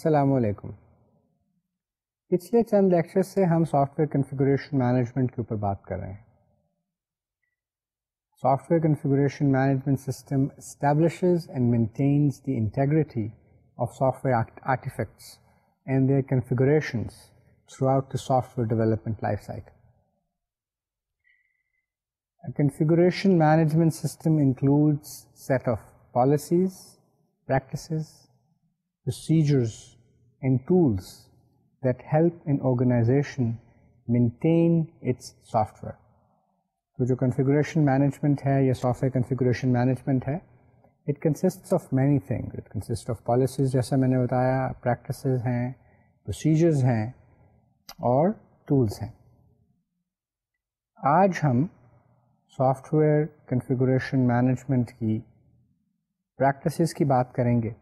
असलकुम पिछले चंद लेक्चर से हम सॉफ्टवेयर कन्फिगरेशन मैनेजमेंट के ऊपर बात कर रहे हैं software configuration management system integrity of software artifacts and their configurations throughout the software development lifecycle. A configuration management system includes set of policies, practices, procedures and tools that help an organization maintain its software. तो जो configuration management है या software configuration management है it consists of many things. It consists of policies जैसा मैंने बताया practices हैं procedures हैं और tools हैं आज हम सॉफ्टवेयर कन्फिगुरेशन मैनेजमेंट की प्रैक्टिसेस की बात करेंगे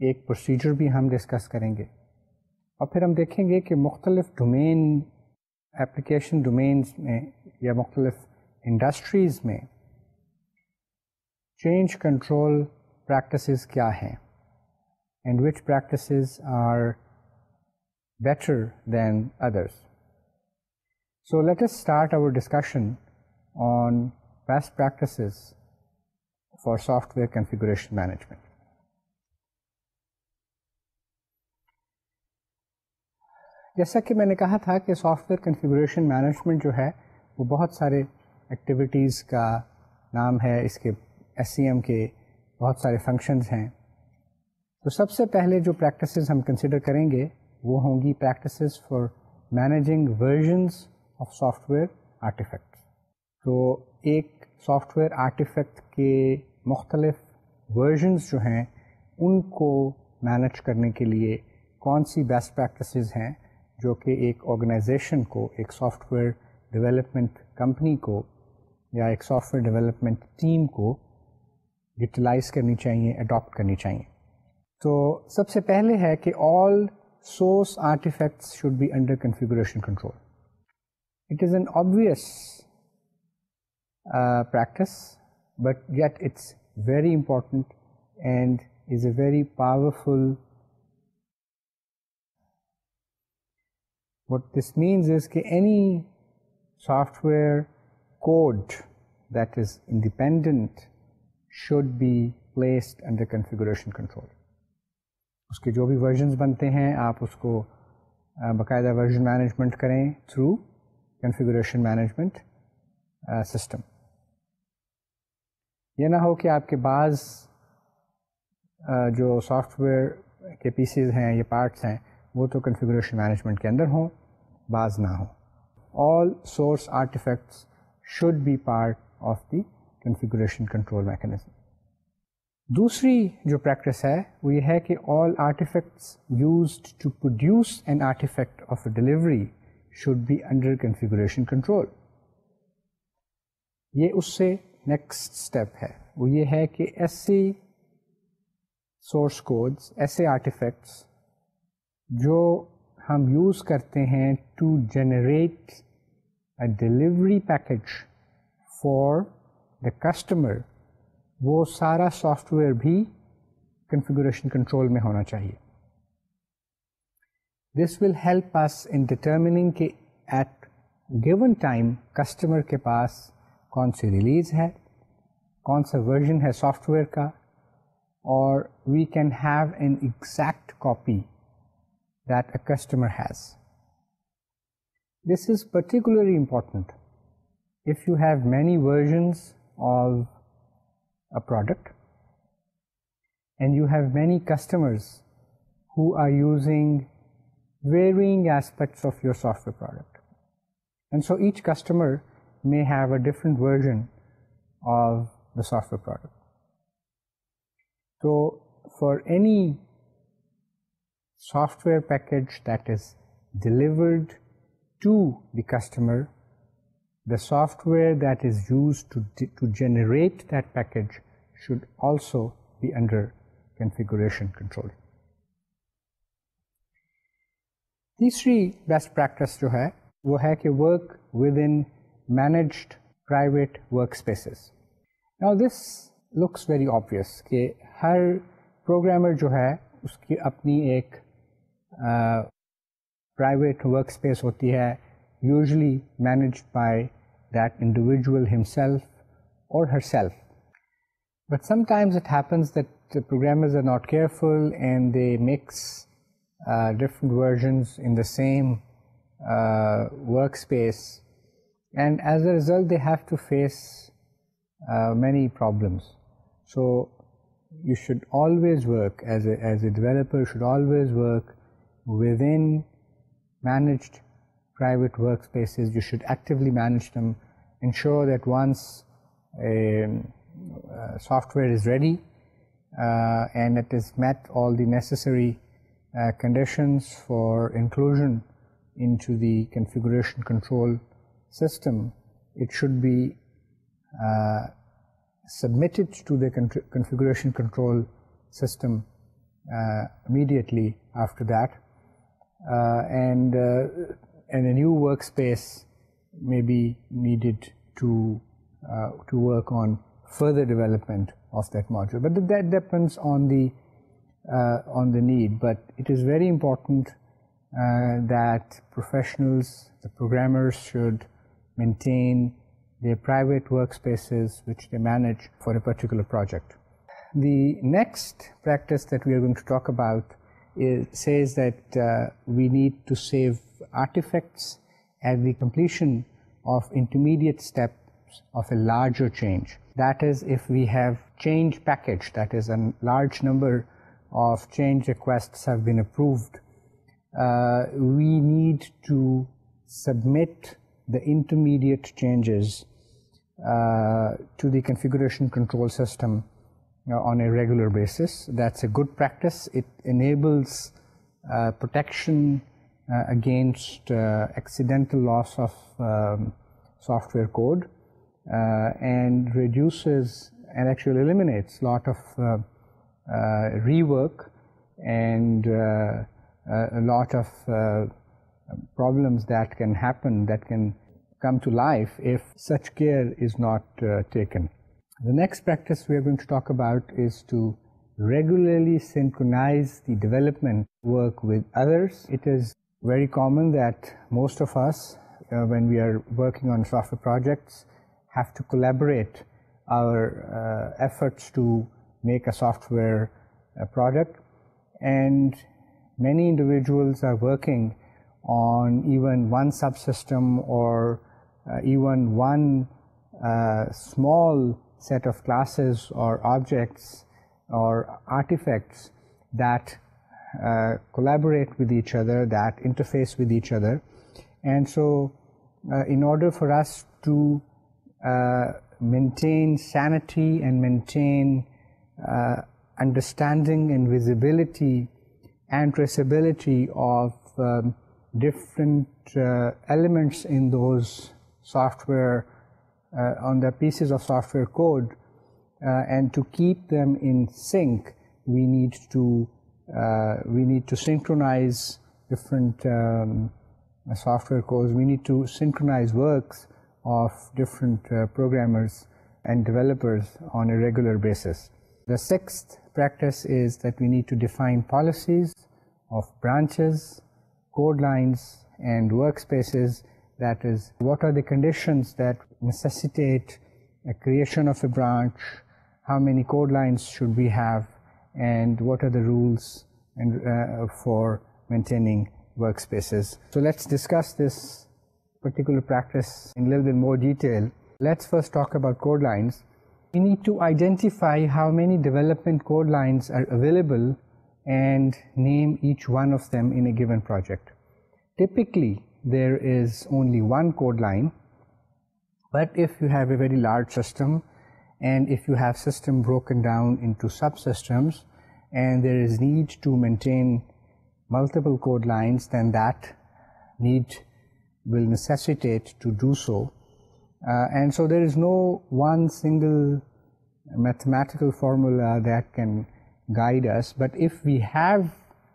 एक प्रोसीजर भी हम डिस्कस करेंगे और फिर हम देखेंगे कि मुख्तलिफ़ डोमेन एप्लीकेशन डोमेन्स में या मुख्तलिफ़ इंडस्ट्रीज़ में चेंज कंट्रोल प्रैक्टिसेस क्या हैं and which practices are better than others. So let us start our discussion on best practices for software configuration management. जैसा कि मैंने कहा था कि सॉफ्टवेयर कन्फिगुरेशन मैनेजमेंट जो है, वो बहुत सारे एक्टिविटीज़ का नाम है, इसके एस के बहुत सारे फ़ंक्शंस हैं। तो सबसे पहले जो प्रैक्टिसेस हम कंसिडर करेंगे, वो होंगी practices for managing versions of software artifact तो एक सॉफ्टवेयर आर्टिफैक्ट के मुख्तलिफ़ वर्जन्स जो हैं, उनको मैनेज करने के लिए कौन सी बेस्ट प्रैक्टिसेस हैं? जो कि एक ऑर्गेनाइजेशन को एक सॉफ्टवेयर डेवलपमेंट कंपनी को या एक सॉफ्टवेयर डेवलपमेंट टीम को यूटिलाइज करनी चाहिए अडॉप्ट करनी चाहिए तो सबसे पहले है कि all source artifacts should be under configuration control. It is an obvious uh, practice, but yet it's very important and is a very powerful What this means is that any software code that is independent should be placed under configuration control. उसके जो भी versions बनते हैं, आप उसको बाकायदा version management करें through configuration management system ये ना हो कि आपके बाज़ जो सॉफ्टवेयर के पीसीज हैं, ये पार्ट्स हैं, वो तो कन्फिगरेशन मैनेजमेंट के अंदर हों बाज ना हो all source artifacts should be part of the configuration control mechanism. दूसरी जो प्रैक्टिस है वो ये है कि all artifacts used to produce an artifact of a delivery should be under configuration control. ये उससे next step है वो ये है कि ऐसे source codes, ऐसे artifacts जो हम यूज़ करते हैं to generate a delivery package for the customer वो सारा सॉफ्टवेयर भी कन्फिगरेशन कंट्रोल में होना चाहिए। This will help us in determining कि एट गिवन टाइम कस्टमर के पास कौन सी रिलीज़ है, कौन सा वर्जन है सॉफ्टवेयर का, और we can have an exact copy that a customer has. This is particularly important if you have many versions of a product and you have many customers who are using varying aspects of your software product. And so each customer may have a different version of the software product. So for any software package that is delivered to the customer, the software that is used to, to generate that package should also be under configuration control. तीसरी best practice जो है वो है कि work with in managed private work spaces now this looks very obvious कि हर programmer जो है उसकी अपनी एक प्राइवेट वर्क स्पेस होती है usually manage by that individual himself or herself. But sometimes it happens that the programmers are not careful and they mix uh, different versions in the same uh, workspace and as a result they have to face uh, many problems. So you should always work as a, as a developer should always work within managed private workspaces. You should actively manage them, ensure that once um, uh, software is ready uh, and it has met all the necessary uh, conditions for inclusion into the configuration control system, it should be submitted to the configuration control system immediately after that. And a new workspace may be needed to uh, to work on further development of that module. But that depends on the uh, on the need. But it is very important uh, that professionals, the programmers should maintain their private workspaces which they manage for a particular project. The next practice that we are going to talk about is, says that we need to save artifacts at the completion of intermediate steps of a larger change. That is, if we have change package, that is a large number of change requests have been approved, uh, we need to submit the intermediate changes uh, to the configuration control system uh, on a regular basis. That's a good practice. It enables protection against accidental loss of um, software code uh, and reduces and actually eliminates a lot of uh, uh, rework and a lot of problems that can happen, that can come to life if such care is not taken. The next practice we are going to talk about is to regularly synchronize the development work with others. It is very common that most of us, when we are working on software projects, have to collaborate our uh, efforts to make a software uh, product and many individuals are working on even one subsystem or uh, even one small set of classes or objects or artifacts that collaborate with each other, that interface with each other. And so in order for us to uh, maintain sanity and maintain uh, understanding and visibility and traceability of um, different uh, elements in those software on the pieces of software code and to keep them in sync we need to we need to synchronize different um, software codes we need to synchronize works of different uh, programmers and developers on a regular basis. The sixth practice is that we need to define policies of branches, code lines, and workspaces. That is, what are the conditions that necessitate a creation of a branch, how many code lines should we have, and what are the rules and, uh, for maintaining workspaces. So let's discuss this particular practice in a little bit more detail, let's first talk about code lines. We need to identify how many development code lines are available and name each one of them in a given project. Typically, there is only one code line, but if you have a very large system and if you have system broken down into subsystems and there is need to maintain multiple code lines, then that need will necessitate to do so. Uh, and so there is no one single mathematical formula that can guide us, but if we have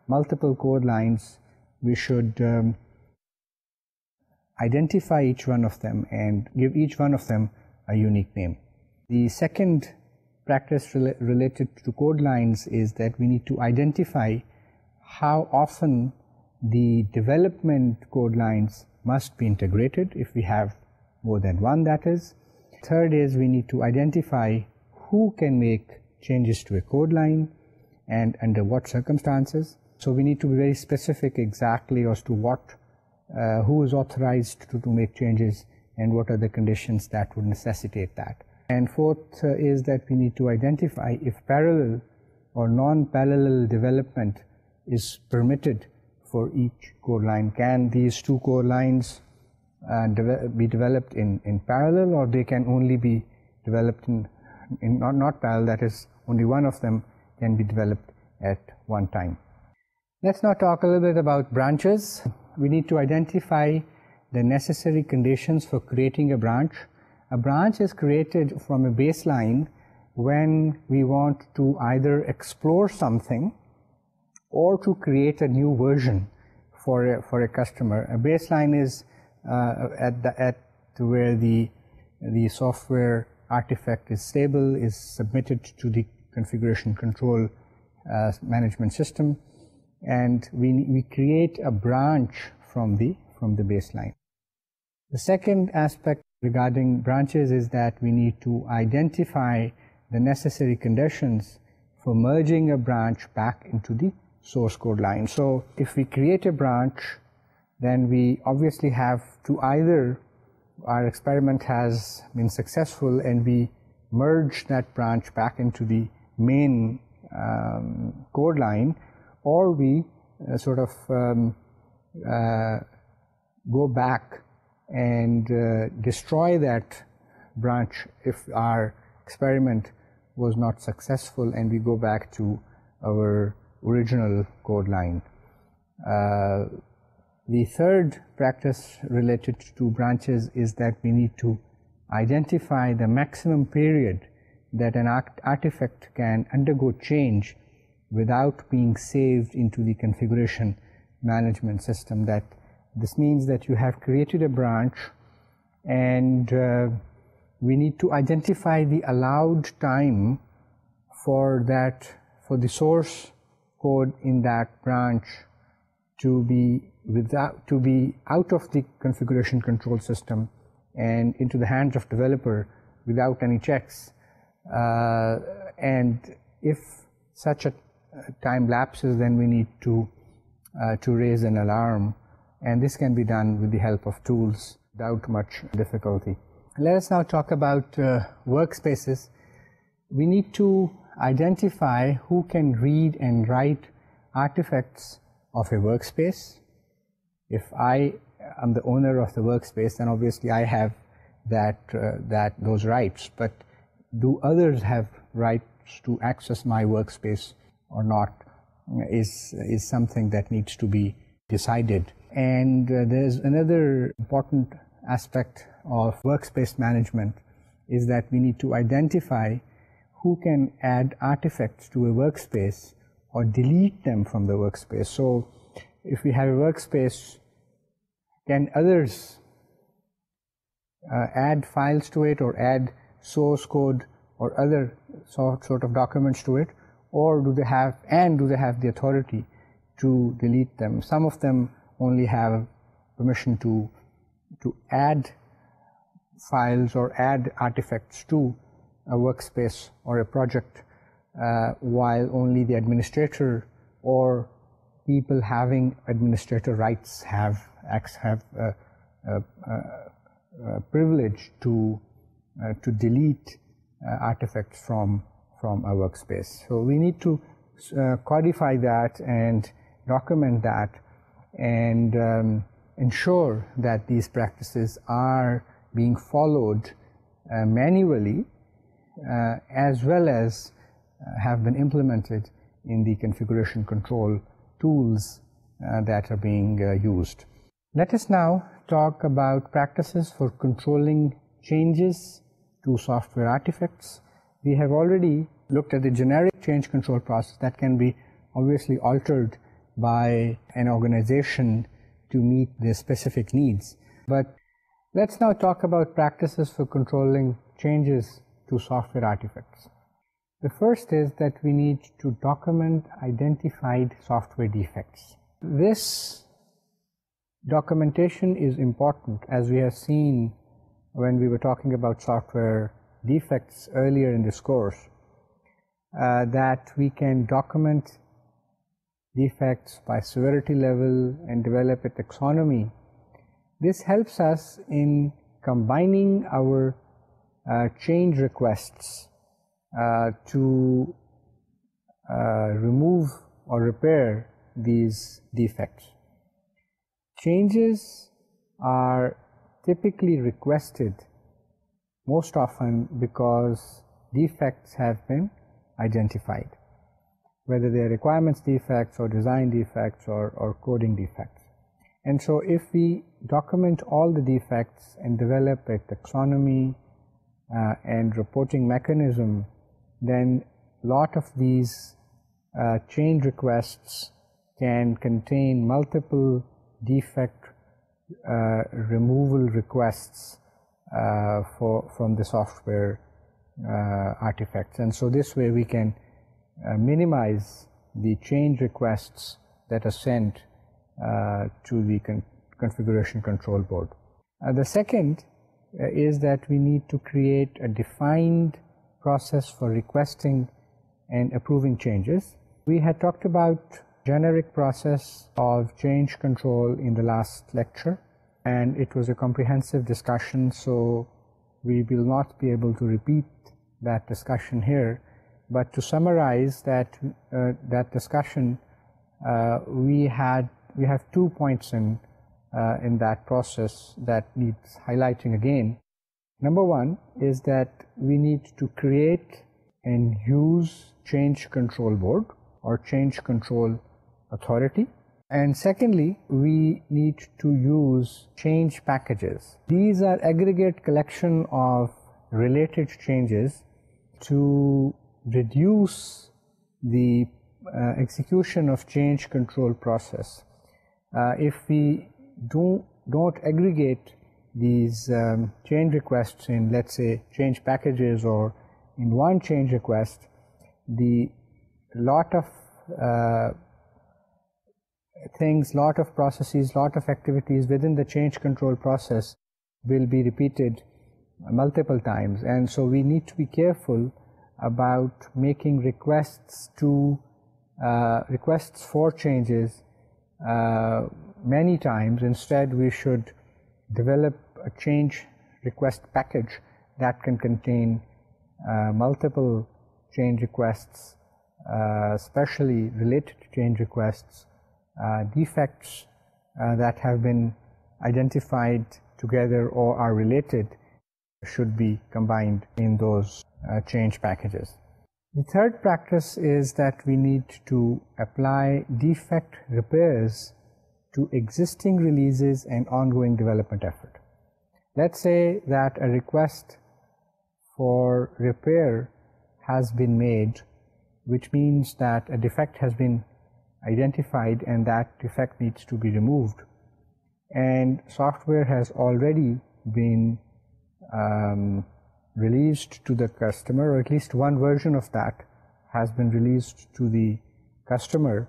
multiple code lines, we should um, identify each one of them and give each one of them a unique name. The second practice related to code lines is that we need to identify how often the development code lines must be integrated if we have more than one that is. Third is we need to identify who can make changes to a code line and under what circumstances. So we need to be very specific exactly as to what, uh, who is authorized to, to make changes and what are the conditions that would necessitate that. And fourth uh, is that we need to identify if parallel or non-parallel development is permitted for each code line. Can these two code lines uh, be developed in, in parallel or they can only be developed in, in not, not parallel, that is only one of them can be developed at one time. Let's now talk a little bit about branches. We need to identify the necessary conditions for creating a branch. A branch is created from a baseline when we want to either explore something or to create a new version for a, for a customer. A baseline is uh, at, the, at where the, the software artifact is stable, is submitted to the configuration control uh, management system, and we, we create a branch from the, from the baseline. The second aspect regarding branches is that we need to identify the necessary conditions for merging a branch back into the source code line. So if we create a branch, then we obviously have to either our experiment has been successful and we merge that branch back into the main um, code line or we uh, sort of um, uh, go back and uh, destroy that branch if our experiment was not successful and we go back to our original code line. Uh, the third practice related to branches is that we need to identify the maximum period that an artifact can undergo change without being saved into the configuration management system. That this means that you have created a branch and uh, we need to identify the allowed time for that for the source code in that branch to be without to be out of the configuration control system and into the hands of developer without any checks uh, and if such a time lapses then we need to uh, to raise an alarm and this can be done with the help of tools without much difficulty let us now talk about uh, workspaces we need to identify who can read and write artifacts of a workspace. If I am the owner of the workspace, then obviously I have that, uh, that those rights. But do others have rights to access my workspace or not is, is something that needs to be decided. And uh, there's another important aspect of workspace management is that we need to identify who can add artifacts to a workspace or delete them from the workspace. So if we have a workspace, can others uh, add files to it or add source code or other sort, sort of documents to it or do they have and do they have the authority to delete them? Some of them only have permission to to add files or add artifacts to a workspace or a project uh, while only the administrator or people having administrator rights have have a, a privilege to uh, to delete uh, artifacts from from a workspace. So we need to uh, codify that and document that and um, ensure that these practices are being followed uh, manually uh, as well as uh, have been implemented in the configuration control tools uh, that are being used. Let us now talk about practices for controlling changes to software artifacts. We have already looked at the generic change control process that can be obviously altered by an organization to meet their specific needs. But let's now talk about practices for controlling changes to software artifacts. The first is that we need to document identified software defects. This documentation is important as we have seen when we were talking about software defects earlier in this course uh, that we can document defects by severity level and develop a taxonomy. This helps us in combining our uh, change requests uh, to remove or repair these defects. Changes are typically requested most often because defects have been identified, whether they are requirements defects or design defects or, or coding defects. And so if we document all the defects and develop a taxonomy uh, and reporting mechanism, then a lot of these uh, change requests can contain multiple defect uh, removal requests Uh, for from the software uh, artifacts and so this way we can uh, minimize the change requests that are sent uh, to the configuration control board. the second is that we need to create a defined process for requesting and approving changes. We had talked about generic process of change control in the last lecture and it was a comprehensive discussion so we will not be able to repeat that discussion here. But to summarize that uh, that discussion uh, we had we have two points in uh, in that process that needs highlighting again. Number one is that we need to create and use change control board or change control authority and secondly, we need to use change packages. These are aggregate collection of related changes to reduce the uh, execution of change control process. Uh, if we do, don't aggregate these um, change requests in let's say change packages or in one change request, the lot of uh, things, lot of processes, lot of activities within the change control process will be repeated multiple times. And so we need to be careful about making requests to uh, requests for changes uh, many times. Instead we should develop a change request package that can contain uh, multiple change requests especially related to change requests uh, defects uh, that have been identified together or are related should be combined in those uh, change packages. The third practice is that we need to apply defect repairs to existing releases and ongoing development effort. Let's say that a request for repair has been made, which means that a defect has been identified and that defect needs to be removed. And software has already been um, released to the customer or at least one version of that has been released to the customer.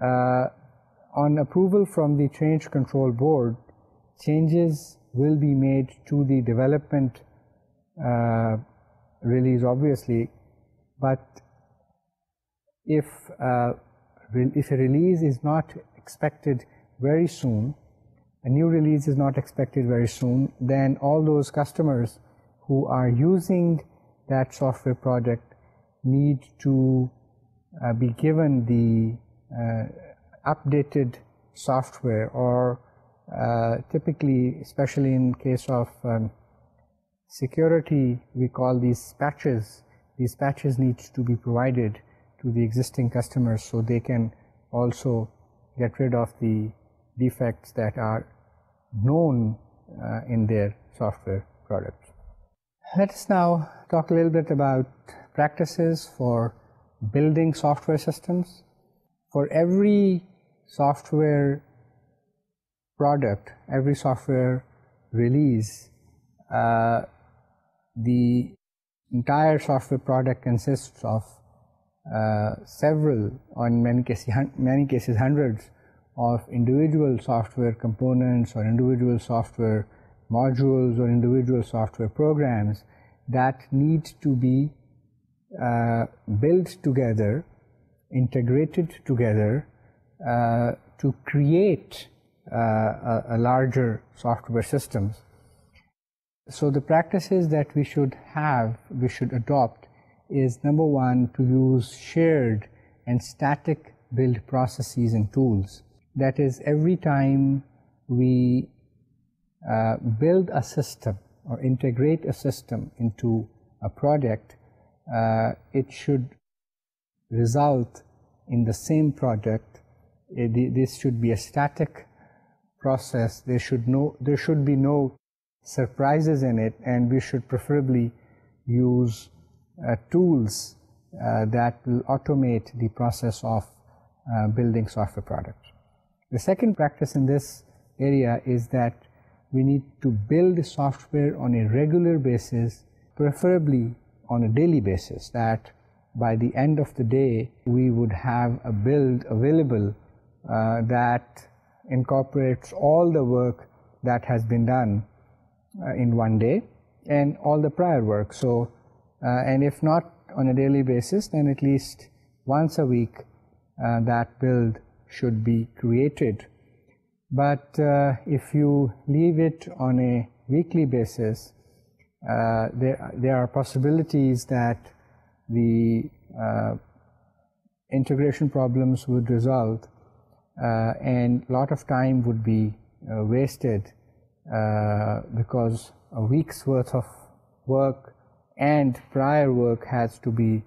Uh, on approval from the change control board changes will be made to the development uh, release obviously but if uh, if a release is not expected very soon, a new release is not expected very soon, then all those customers who are using that software project need to uh, be given the uh, updated software or uh, typically, especially in case of um, security, we call these patches. These patches need to be provided to the existing customers so they can also get rid of the defects that are known uh, in their software products. Let us now talk a little bit about practices for building software systems. For every software product, every software release, uh, the entire software product consists of uh, several, or in many cases, many cases hundreds of individual software components or individual software modules or individual software programs that need to be uh, built together, integrated together uh, to create uh, a, a larger software systems. So the practices that we should have, we should adopt is number one to use shared and static build processes and tools. That is every time we uh, build a system or integrate a system into a project, uh, it should result in the same project. this should be a static process. There should no there should be no surprises in it, and we should preferably use tools uh, that will automate the process of uh, building software products. The second practice in this area is that we need to build software on a regular basis, preferably on a daily basis, that by the end of the day we would have a build available uh, that incorporates all the work that has been done uh, in one day and all the prior work. So, uh, and if not on a daily basis, then at least once a week uh, that build should be created. But uh, if you leave it on a weekly basis, uh, there, there are possibilities that the uh, integration problems would result and a lot of time would be wasted because a week's worth of work and prior work has to be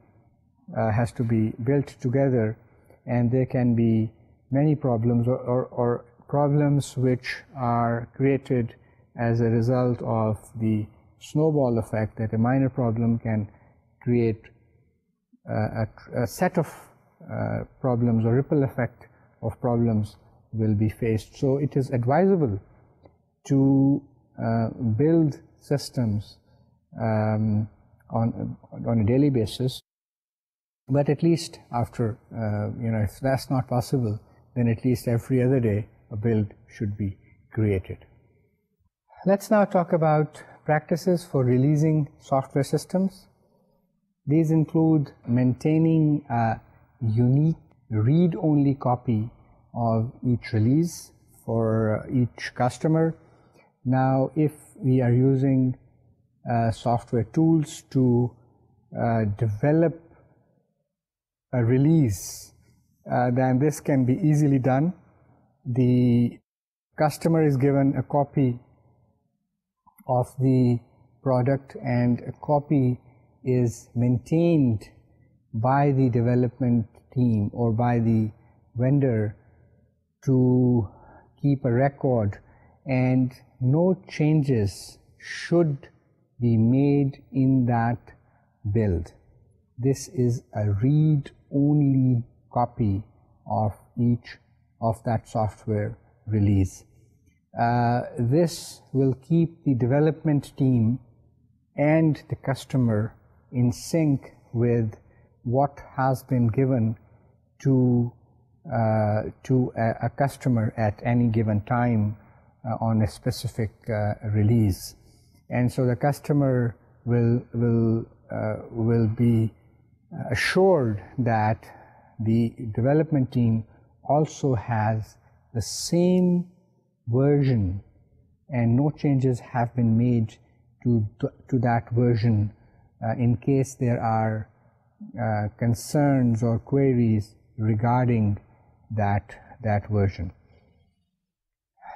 has to be built together and there can be many problems or, or, or problems which are created as a result of the snowball effect that a minor problem can create uh, a, a, set of uh, problems or ripple effect of problems will be faced. So it is advisable to uh, build systems um, on, on a daily basis, but at least after, uh, you know, if that's not possible, then at least every other day a build should be created. Let's now talk about practices for releasing software systems. These include maintaining a unique read-only copy of each release for each customer. Now, if we are using uh, software tools to uh, develop a release, uh, then this can be easily done. The customer is given a copy of the product and a copy is maintained by the development team or by the vendor to keep a record and no changes should be made in that build. This is a read-only copy of each of that software release. Uh, this will keep the development team and the customer in sync with what has been given to uh, to a, a, customer at any given time uh, on a specific uh, release, and so the customer will will uh, will be assured that the development team also has the same version and no changes have been made to, to, to that version uh, in case there are uh, concerns or queries regarding that, that version.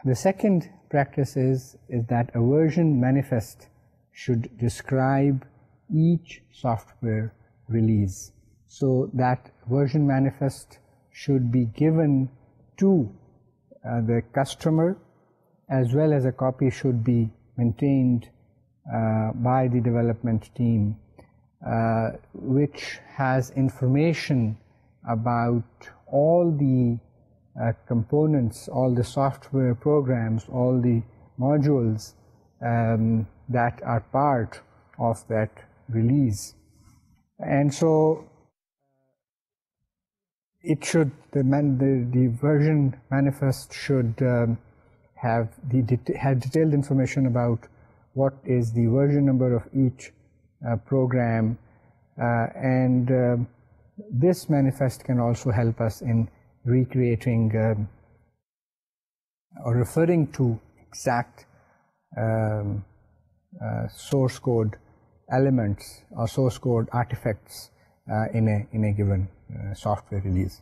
The second practice is, is that a version manifest should describe each software release. So that version manifest should be given to uh, the customer as well as a copy should be maintained uh, by the development team uh, which has information about all the components, all the software programs, all the modules um, that are part of that release. And so it should, the, man, the, the version manifest should um, have, the det have detailed information about what is the version number of each uh, program uh, and um, this manifest can also help us in recreating um, or referring to exact um, uh, source code elements or source code artifacts uh, in, a, in a given uh, software release.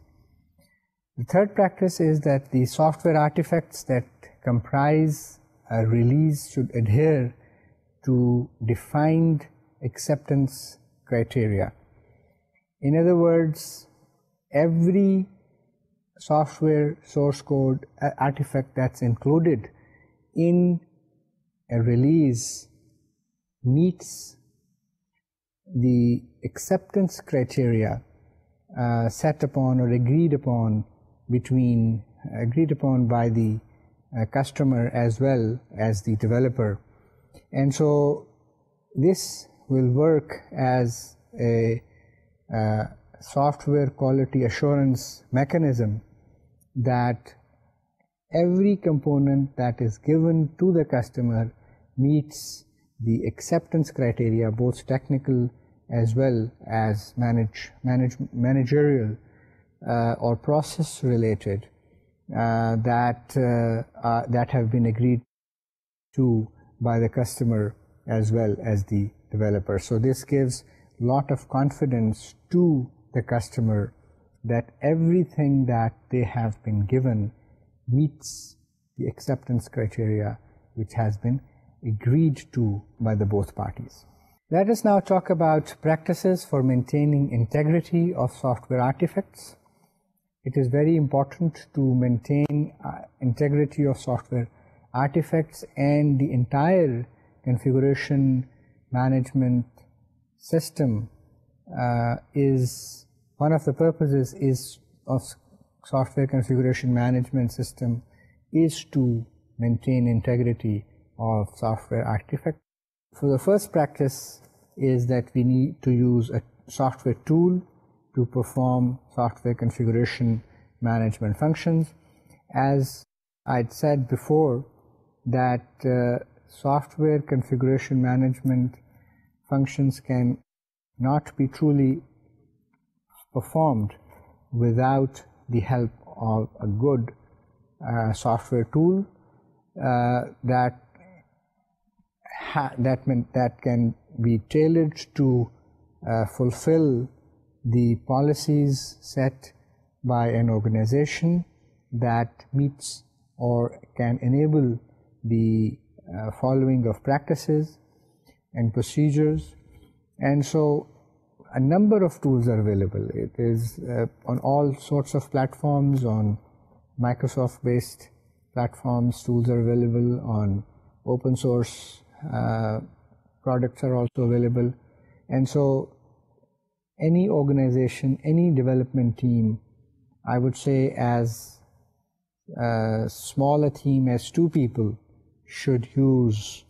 The third practice is that the software artifacts that comprise a release should adhere to defined acceptance criteria. In other words, every software source code artifact that's included in a release meets the acceptance criteria uh, set upon or agreed upon between agreed upon by the uh, customer as well as the developer. And so this will work as a uh, software quality assurance mechanism that every component that is given to the customer meets the acceptance criteria, both technical as well as manage, manage, managerial uh, or process related uh, that, uh, uh, that have been agreed to by the customer as well as the developer. So this gives lot of confidence to the customer that everything that they have been given meets the acceptance criteria which has been agreed to by the both parties. Let us now talk about practices for maintaining integrity of software artifacts. It is very important to maintain uh, integrity of software artifacts and the entire configuration management system uh, is one of the purposes is of software configuration management system is to maintain integrity of software artifact. So the first practice is that we need to use a software tool to perform software configuration management functions. As I'd said before that uh, software configuration management functions can not be truly performed without the help of a good uh, software tool uh, that that that can be tailored to uh, fulfill the policies set by an organization that meets or can enable the uh, following of practices and procedures. And so a number of tools are available. It is uh, on all sorts of platforms, on Microsoft based platforms, tools are available, on open source uh, products are also available. And so any organization, any development team, I would say as uh, small a team as two people should use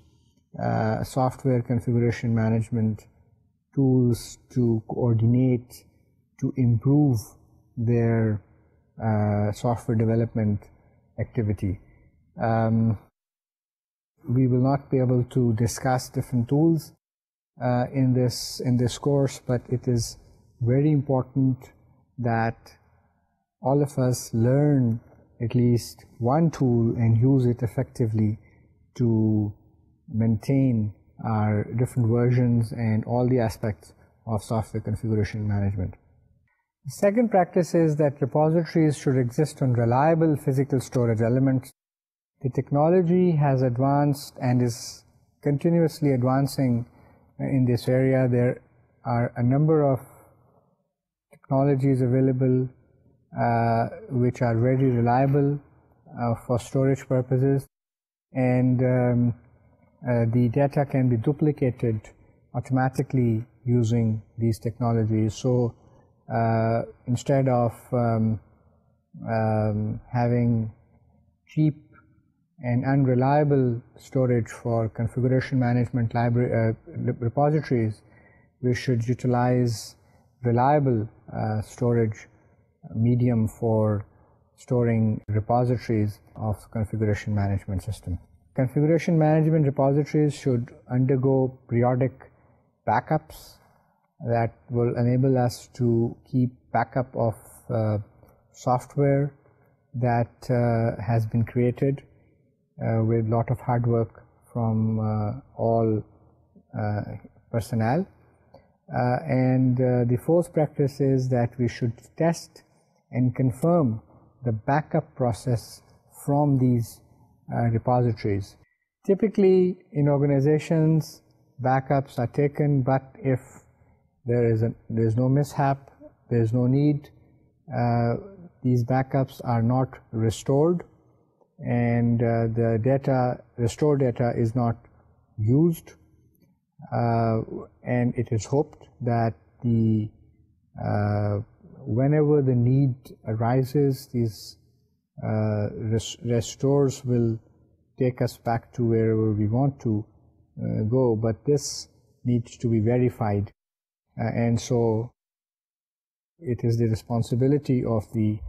uh, software configuration management tools to coordinate, to improve their uh, software development activity. Um, we will not be able to discuss different tools uh, in this in this course, but it is very important that all of us learn at least one tool and use it effectively to maintain our different versions and all the aspects of software configuration management. The second practice is that repositories should exist on reliable physical storage elements. The technology has advanced and is continuously advancing in this area. There are a number of technologies available uh, which are very reliable uh, for storage purposes and um, uh, the data can be duplicated automatically using these technologies. So uh, instead of um, um, having cheap and unreliable storage for configuration management library uh, repositories, we should utilize reliable uh, storage medium for storing repositories of configuration management system. Configuration management repositories should undergo periodic backups that will enable us to keep backup of uh, software that uh, has been created uh, with a lot of hard work from uh, all uh, personnel. Uh, and the fourth practice is that we should test and confirm the backup process from these repositories. Typically, in organizations, backups are taken, but if there is, a, there is no mishap, there is no need, uh, these backups are not restored and uh, the data, restored data is not used uh, and it is hoped that the uh, whenever the need arises, these uh, restores will take us back to wherever we want to uh, go, but this needs to be verified. Uh, and so it is the responsibility of the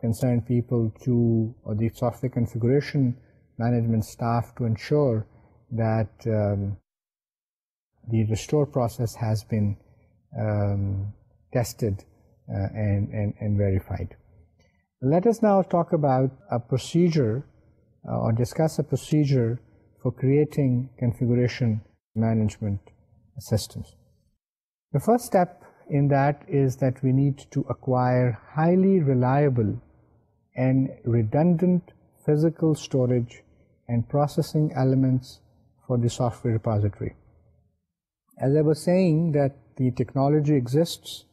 concerned people to, or the software configuration management staff to ensure that um, the restore process has been um, tested uh, and, and, and verified. Let us now talk about a procedure uh, or discuss a procedure for creating configuration management systems. The first step in that is that we need to acquire highly reliable and redundant physical storage and processing elements for the software repository. As I was saying that the technology exists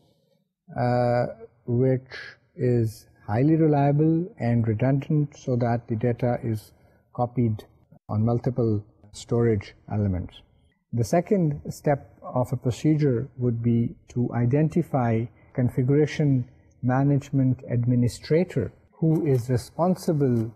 uh, which is highly reliable and redundant so that the data is copied on multiple storage elements. The second step of a procedure would be to identify configuration management administrator who is responsible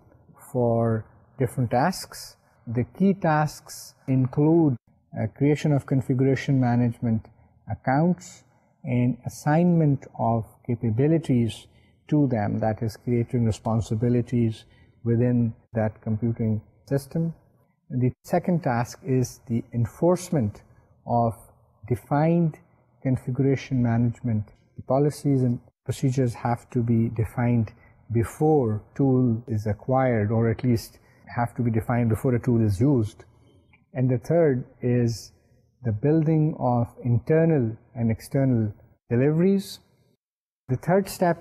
for different tasks. The key tasks include uh, creation of configuration management accounts and assignment of capabilities to them, that is creating responsibilities within that computing system. The second task is the enforcement of defined configuration management. The policies and procedures have to be defined before tool is acquired or at least have to be defined before a tool is used. And the third is the building of internal and external deliveries. The third step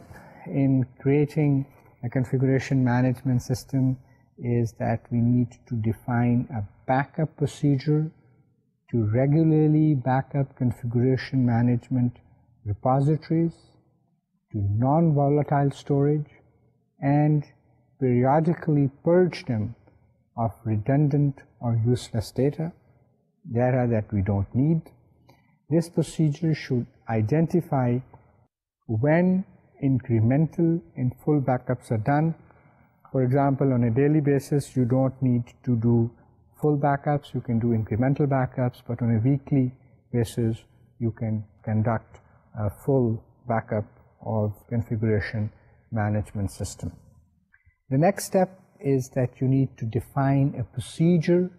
in creating a configuration management system is that we need to define a backup procedure to regularly backup configuration management repositories to non-volatile storage and periodically purge them of redundant or useless data, data that we don't need. This procedure should identify when incremental and full backups are done for example, on a daily basis, you don't need to do full backups. You can do incremental backups, but on a weekly basis, you can conduct a full backup of configuration management system. The next step is that you need to define a procedure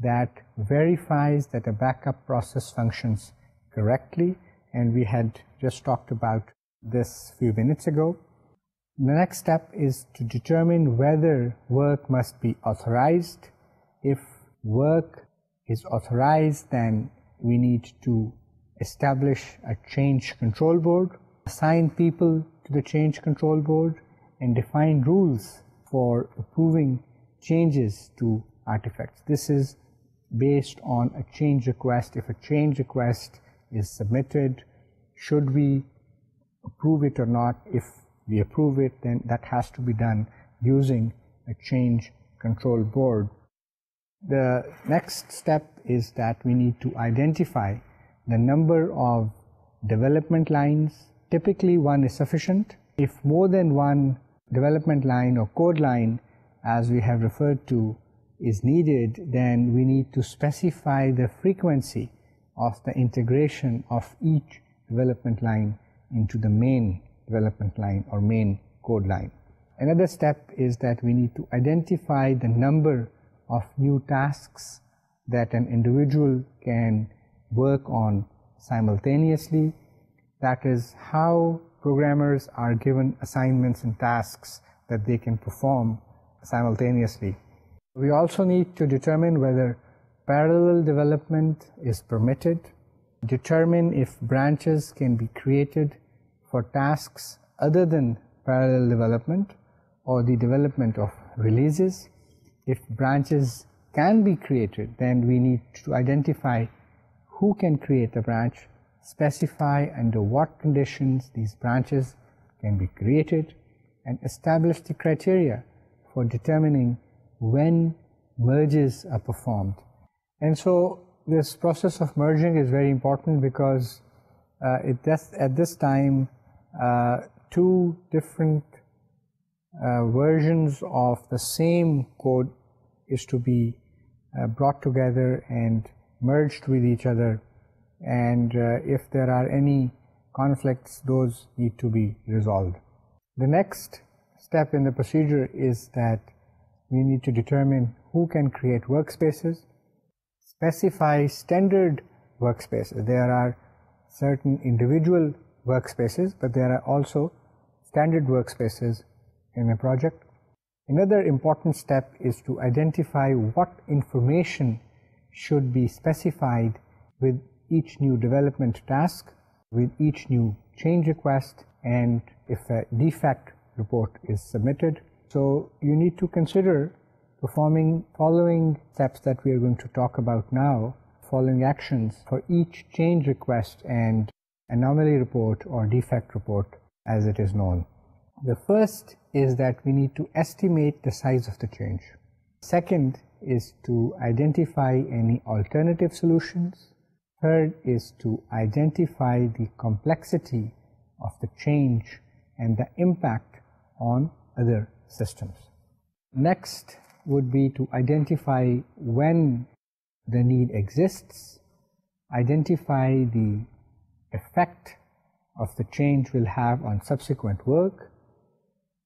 that verifies that a backup process functions correctly, and we had just talked about this few minutes ago. The next step is to determine whether work must be authorized. If work is authorized, then we need to establish a change control board, assign people to the change control board, and define rules for approving changes to artifacts. This is based on a change request. If a change request is submitted, should we approve it or not? If we approve it, then that has to be done using a change control board. The next step is that we need to identify the number of development lines. Typically one is sufficient. If more than one development line or code line, as we have referred to, is needed, then we need to specify the frequency of the integration of each development line into the main development line or main code line. Another step is that we need to identify the number of new tasks that an individual can work on simultaneously. That is how programmers are given assignments and tasks that they can perform simultaneously. We also need to determine whether parallel development is permitted, determine if branches can be created for tasks other than parallel development or the development of releases. If branches can be created, then we need to identify who can create a branch, specify under what conditions these branches can be created, and establish the criteria for determining when merges are performed. And so this process of merging is very important because uh, at this time uh, two different uh, versions of the same code is to be brought together and merged with each other and if there are any conflicts those need to be resolved. The next step in the procedure is that we need to determine who can create workspaces, specify standard workspaces. There are certain individual workspaces, but there are also standard workspaces in a project. Another important step is to identify what information should be specified with each new development task, with each new change request, and if a defect report is submitted. So you need to consider performing following steps that we are going to talk about now, following actions for each change request and anomaly report or defect report as it is known. The first is that we need to estimate the size of the change. Second is to identify any alternative solutions. Third is to identify the complexity of the change and the impact on other systems. Next would be to identify when the need exists, identify the effect of the change will have on subsequent work,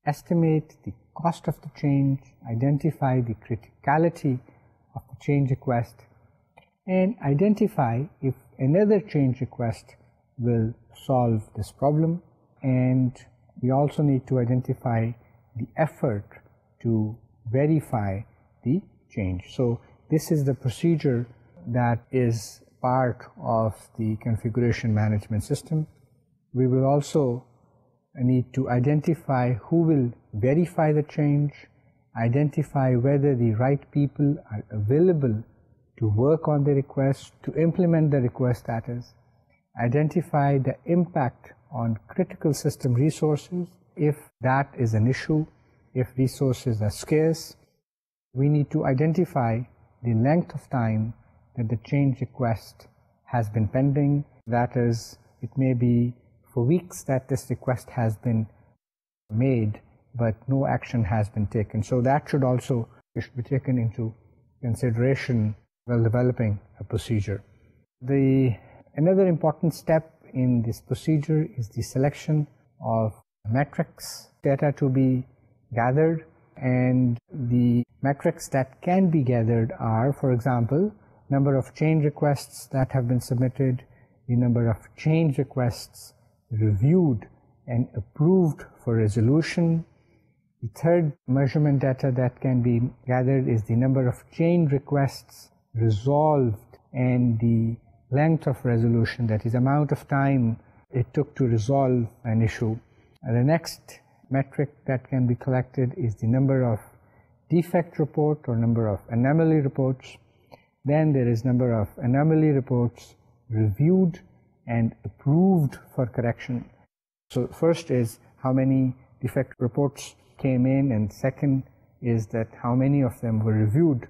estimate the cost of the change, identify the criticality of the change request, and identify if another change request will solve this problem. And we also need to identify the effort to verify the change. So this is the procedure that is part of the configuration management system. We will also need to identify who will verify the change, identify whether the right people are available to work on the request, to implement the request that is, identify the impact on critical system resources if that is an issue, if resources are scarce. We need to identify the length of time that the change request has been pending. That is, it may be for weeks that this request has been made, but no action has been taken. So that should also be taken into consideration while developing a procedure. The another important step in this procedure is the selection of metrics data to be gathered and the metrics that can be gathered are for example number of change requests that have been submitted, the number of change requests reviewed and approved for resolution. The third measurement data that can be gathered is the number of change requests resolved and the length of resolution, that is amount of time it took to resolve an issue. And the next metric that can be collected is the number of defect report or number of anomaly reports then there is number of anomaly reports reviewed and approved for correction. So first is how many defect reports came in and second is that how many of them were reviewed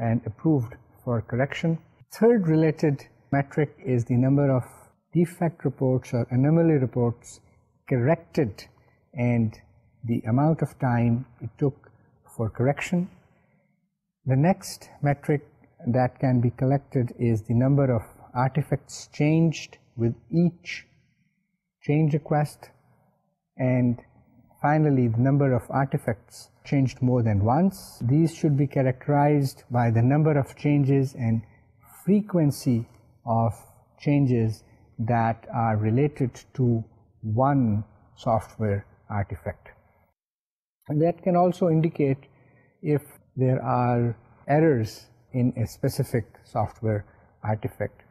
and approved for correction. Third related metric is the number of defect reports or anomaly reports corrected and the amount of time it took for correction. The next metric that can be collected is the number of artifacts changed with each change request and finally the number of artifacts changed more than once. These should be characterized by the number of changes and frequency of changes that are related to one software artifact. And that can also indicate if there are errors in a specific software artifact.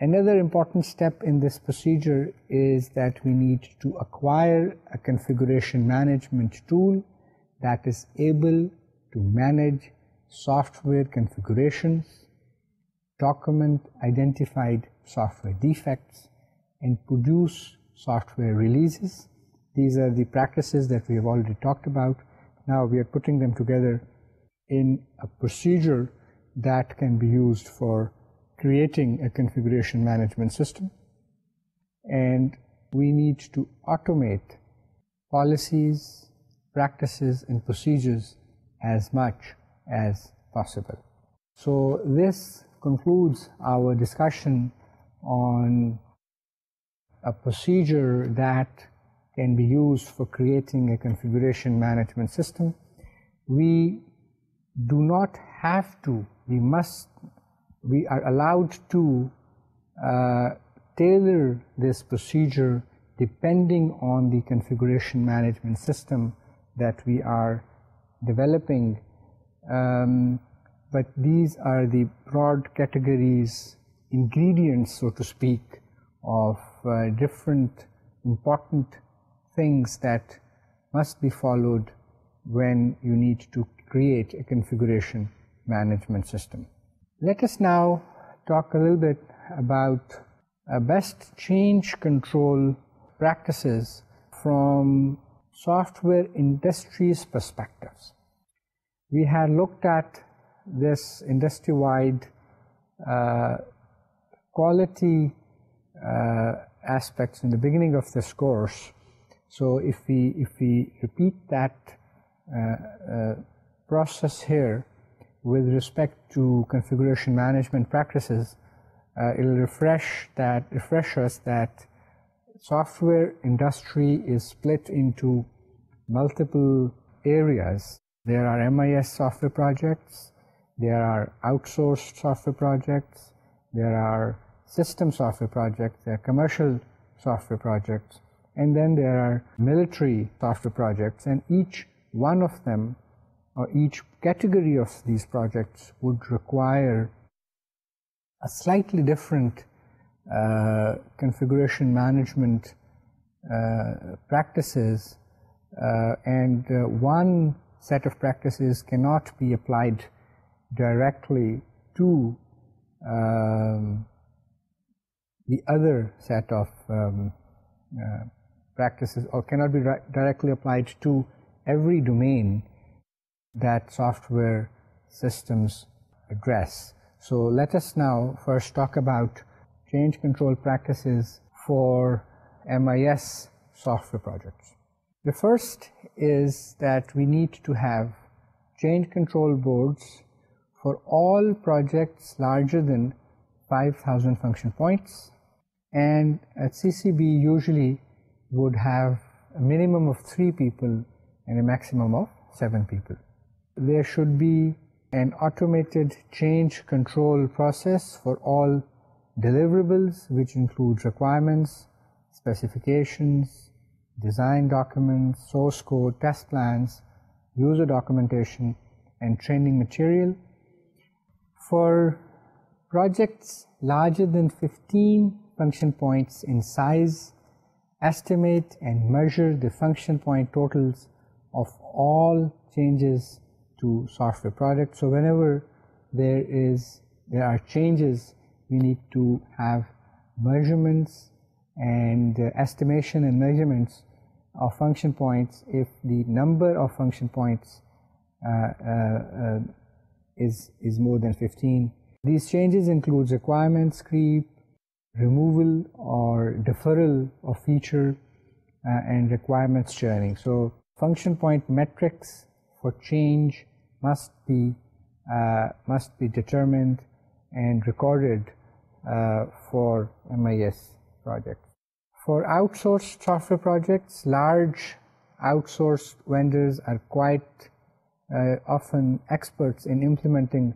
Another important step in this procedure is that we need to acquire a configuration management tool that is able to manage software configurations, document identified software defects, and produce software releases. These are the practices that we have already talked about. Now we are putting them together in a procedure that can be used for creating a configuration management system. And we need to automate policies, practices, and procedures as much as possible. So this concludes our discussion on a procedure that can be used for creating a configuration management system. We do not have to, we must, we are allowed to uh, tailor this procedure depending on the configuration management system that we are developing. Um, but these are the broad categories, ingredients, so to speak, of uh, different important things that must be followed when you need to create a configuration management system. Let us now talk a little bit about uh, best change control practices from software industries perspectives. We had looked at this industry-wide uh, quality uh, aspects in the beginning of this course. So if we if we repeat that uh, process here with respect to configuration management practices, it'll refresh that refresh us that software industry is split into multiple areas. There are MIS software projects, there are outsourced software projects, there are system software projects, there are commercial software projects, and then there are military software projects, and each one of them or each category of these projects would require a slightly different uh, configuration management uh, practices uh, and one set of practices cannot be applied directly to um, the other set of um, practices or cannot be directly applied to every domain that software systems address. So let us now first talk about change control practices for MIS software projects. The first is that we need to have change control boards for all projects larger than 5000 function points and at CCB usually would have a minimum of three people and a maximum of seven people. There should be an automated change control process for all deliverables which include requirements, specifications, design documents, source code, test plans, user documentation and training material. For projects larger than 15 function points in size, estimate and measure the function point totals of all changes to software products. So whenever there is there are changes we need to have measurements and uh, estimation and measurements of function points if the number of function points uh, uh, is, is more than 15. These changes include requirements creep, removal or deferral of feature and requirements churning. So function point metrics for change must be must be determined and recorded uh, for MIS projects. For outsourced software projects, large outsourced vendors are quite uh, often experts in implementing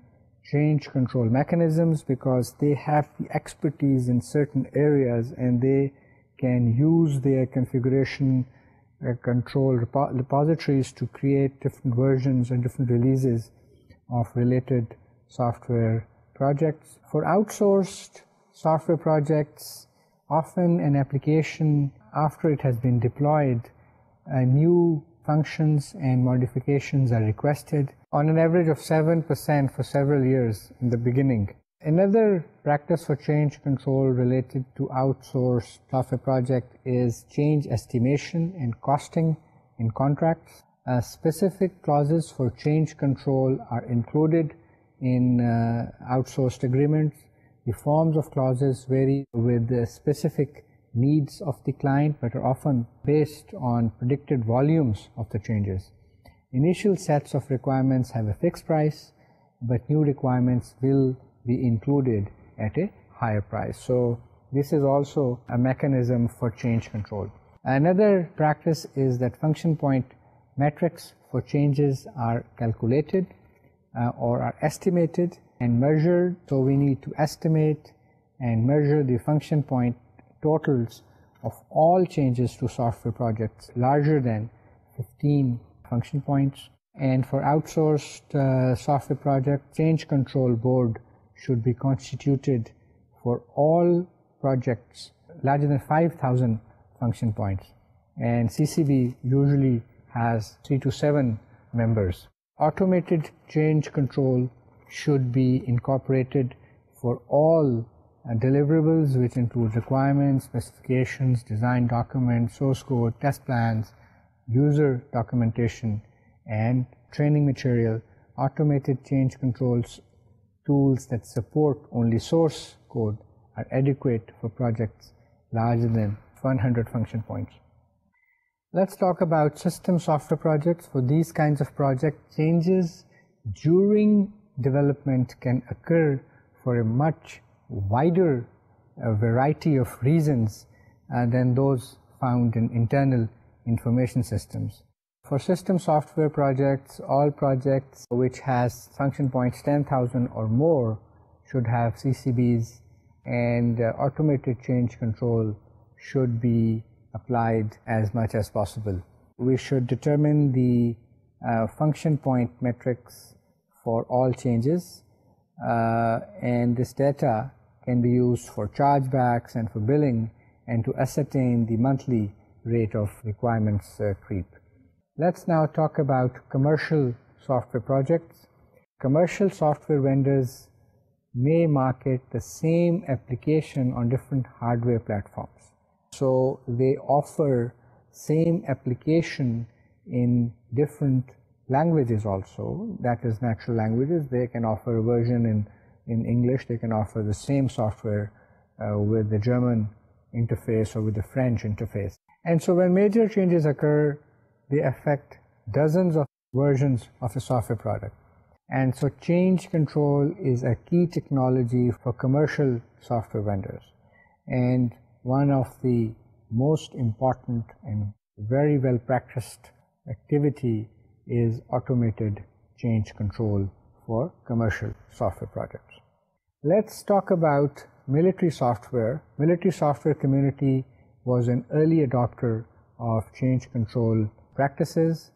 change control mechanisms because they have the expertise in certain areas and they can use their configuration uh, control repositories to create different versions and different releases of related software projects. For outsourced software projects, often an application after it has been deployed, a new functions and modifications are requested on an average of 7% for several years in the beginning. Another practice for change control related to outsourced software project is change estimation and costing in contracts. Uh, specific clauses for change control are included in uh, outsourced agreements. The forms of clauses vary with the specific needs of the client but are often based on predicted volumes of the changes. Initial sets of requirements have a fixed price, but new requirements will be included at a higher price. So this is also a mechanism for change control. Another practice is that function point metrics for changes are calculated uh, or are estimated and measured. So we need to estimate and measure the function point totals of all changes to software projects larger than 15 function points. And for outsourced uh, software projects, change control board should be constituted for all projects larger than 5,000 function points. And CCB usually has 3 to 7 members. Automated change control should be incorporated for all deliverables which include requirements, specifications, design documents, source code, test plans, user documentation and training material, automated change controls tools that support only source code are adequate for projects larger than 100 function points. Let's talk about system software projects. For these kinds of projects, changes during development can occur for a much wider variety of reasons uh, than those found in internal information systems. For system software projects, all projects which has function points 10,000 or more should have CCBs and uh, automated change control should be applied as much as possible. We should determine the uh, function point metrics for all changes uh, and this data can be used for chargebacks and for billing and to ascertain the monthly rate of requirements creep. Let's now talk about commercial software projects. Commercial software vendors may market the same application on different hardware platforms. So they offer same application in different languages also, that is natural languages. They can offer a version in, in English, they can offer the same software uh, with the German interface or with the French interface. And so when major changes occur they affect dozens of versions of a software product. And so change control is a key technology for commercial software vendors. And one of the most important and very well practiced activity is automated change control for commercial software projects. Let's talk about military software. Military software community was an early adopter of change control practices,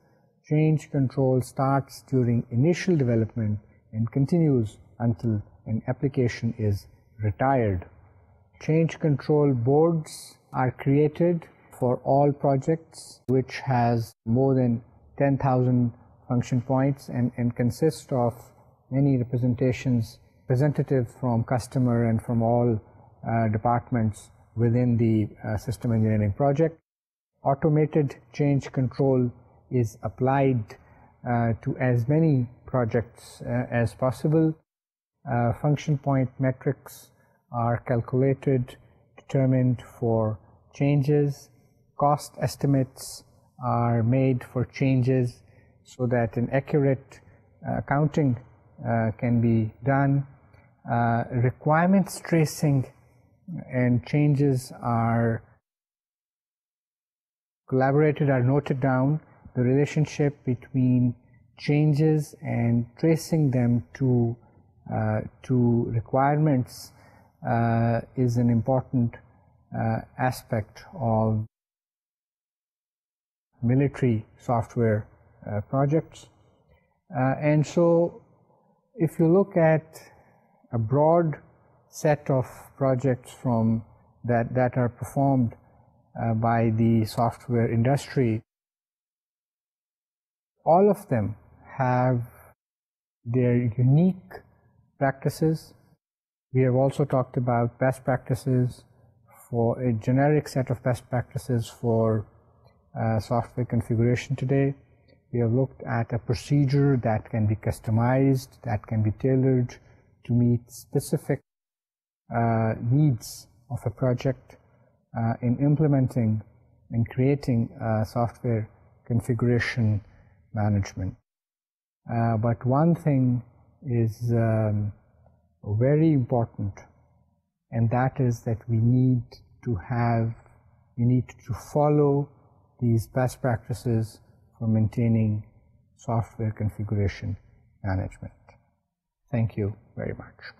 change control starts during initial development and continues until an application is retired. Change control boards are created for all projects which has more than 10,000 function points and, and consist of many representations, representatives from customer and from all uh, departments within the uh, system engineering project automated change control is applied uh, to as many projects uh, as possible. Uh, function point metrics are calculated, determined for changes. Cost estimates are made for changes so that an accurate accounting can be done. uh, requirements tracing and changes are collaborated are noted down the relationship between changes and tracing them to uh, to requirements uh, is an important uh, aspect of military software uh, projects. Uh, and so if you look at a broad set of projects from that that are performed uh, by the software industry all of them have their unique practices. We have also talked about best practices for a generic set of best practices for uh, software configuration today. We have looked at a procedure that can be customized, that can be tailored to meet specific uh, needs of a project uh, in implementing and creating software configuration management. but one thing is um, very important and that is that we need to have we need to follow these best practices for maintaining software configuration management. Thank you very much.